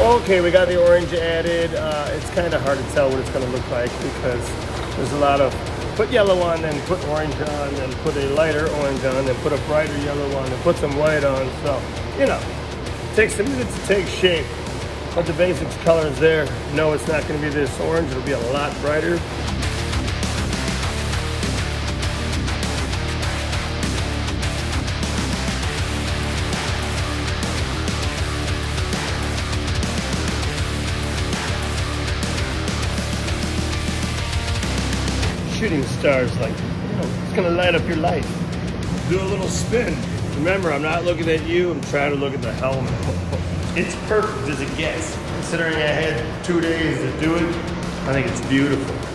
Okay, we got the orange added. Uh, it's kind of hard to tell what it's going to look like because there's a lot of put yellow on, then put orange on, then put a lighter orange on, then put a brighter yellow on, then put some white on. So, you know, it takes a minute to take shape. But the basics color is there. No, it's not going to be this orange. It'll be a lot brighter. Shooting stars like, you know, it's gonna light up your life. Do a little spin. Remember, I'm not looking at you, I'm trying to look at the helmet. It's perfect as it gets. Considering I had two days to do it, I think it's beautiful.